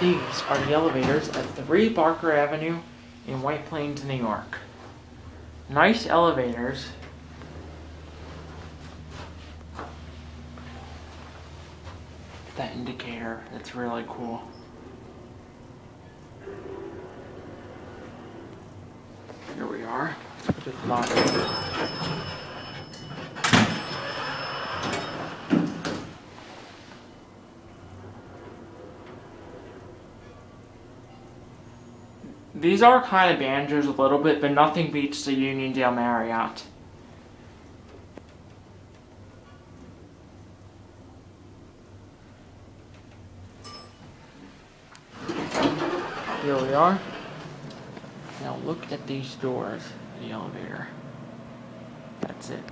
These are the elevators at 3 Barker Avenue in White Plains, New York. Nice elevators. That indicator, that's really cool. Here we are. This lock. These are kind of banjos a little bit, but nothing beats the Uniondale Marriott. Here we are. Now look at these doors, the elevator. That's it.